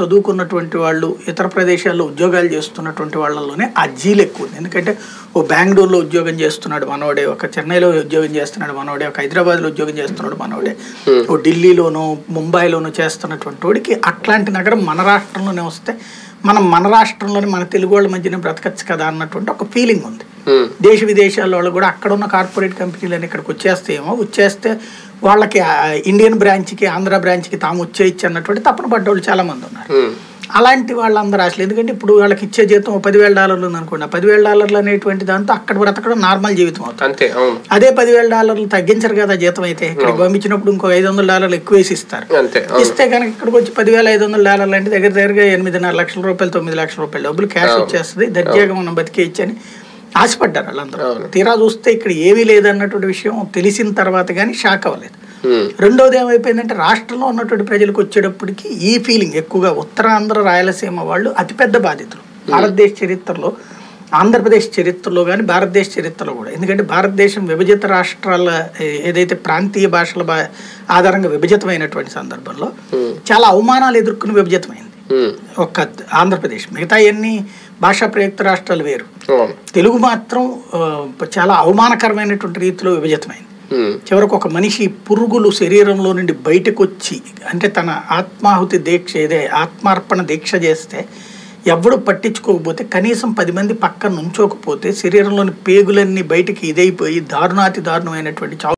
చదువుకున్నటువంటి వాళ్ళు ఇతర ప్రదేశాల్లో ఉద్యోగాలు చేస్తున్నటువంటి వాళ్ళలోనే ఆ జీలు ఎక్కువ ఉంది. ఎందుకంటే ఓ బెంగళూరులో ఉద్యోగం చేస్తున్నాడు మనోడే ఒక చెన్నైలో ఉద్యోగం చేస్తున్నాడు మనోడే ఒక హైదరాబాద్లో ఉద్యోగం చేస్తున్నాడు మనోడే. ఓ ఢిల్లీలోనో ముంబైలోనో చేస్తున్నటువంటి వాడికి అట్లాంటి నగరం మన రాష్ట్రంలోనే వస్తే మనం మన రాష్ట్రంలోనే మన తెలుగు వాళ్ళ మధ్యన బ్రతకచ్చు కదా అన్నటువంటి ఒక ఫీలింగ్ ఉంది. దేశ విదేశాల వాళ్ళు కూడా అక్కడ ఉన్న కార్పొరేట్ కంపెనీలు ఇక్కడికి వచ్చేస్తాయేమో వచ్చేస్తే వాళ్ళకి ఇండియన్ బ్రాంచ్కి ఆంధ్ర బ్రాంచ్కి తాము వచ్చేయచ్చు అన్నటువంటి తప్పన పడ్డోళ్ళు చాలా మంది ఉన్నారు. ఉమ్, అలాంటి వాళ్ళందరూ అసలు ఎందుకంటే ఇప్పుడు వాళ్ళకి ఇచ్చే జీతం పదివేల డాలర్లు ఉంది అనుకోండి ఆ పదివేల డాలర్లు అనేటువంటి దాంతో అక్కడ బ్రతకడం నార్మల్ జీవితం అవుతుంది. అదే పదివేల డాలర్లు తగ్గించరు కదా జీతం అయితే ఇక్కడికి పంపించినప్పుడు ఇంకో ఐదు వందల డాలర్లు ఎక్కువ వేసి ఇస్తారు. ఇస్తే కనుక ఇక్కడికి వచ్చి పదివేల ఐదు వందల డాలర్లు అంటే దగ్గర దగ్గరగా ఎనిమిదిన్నర లక్షల రూపాయలు తొమ్మిది లక్షల రూపాయలు డబ్బులు క్యాష్ వచ్చేస్తుంది దర్జాగా మనం బతికేయచ్చు అని ఆశపడ్డారు వాళ్ళందరూ. తీరా చూస్తే ఇక్కడ ఏమీ లేదన్నటువంటి విషయం తెలిసిన తర్వాత కానీ షాక్ అవ్వలేదు. రెండోది ఏమైపోయిందంటే రాష్ట్రంలో ఉన్నటువంటి ప్రజలకు వచ్చేటప్పటికి ఈ ఫీలింగ్ ఎక్కువగా ఉత్తరాంధ్ర రాయలసీమ వాళ్ళు అతిపెద్ద బాధితులు. భారతదేశ చరిత్రలో ఆంధ్రప్రదేశ్ చరిత్రలో కానీ భారతదేశ చరిత్రలో కూడా. ఎందుకంటే భారతదేశం విభజిత రాష్ట్రాల ఏదైతే ప్రాంతీయ భాషల ఆధారంగా విభజితమైనటువంటి సందర్భంలో చాలా అవమానాలు ఎదుర్కొని విభజితమైంది. ఒక్క ఆంధ్రప్రదేశ్. మిగతా ఎన్ని భాషా ప్రయుక్త రాష్ట్రాలు వేరు. తెలుగు మాత్రం చాలా అవమానకరమైనటువంటి రీతిలో విభజితమైంది. చివరకు ఒక మనిషి పురుగులు శరీరంలో నుండి బయటకు వచ్చి అంటే తన ఆత్మాహుతి దీక్ష ఏదే ఆత్మార్పణ దీక్ష చేస్తే ఎవడు పట్టించుకోకపోతే కనీసం పది మంది పక్కన నుంచోకపోతే శరీరంలోని పేగులన్నీ బయటికి ఇదైపోయి దారుణాతి దారుణమైనటువంటి చావు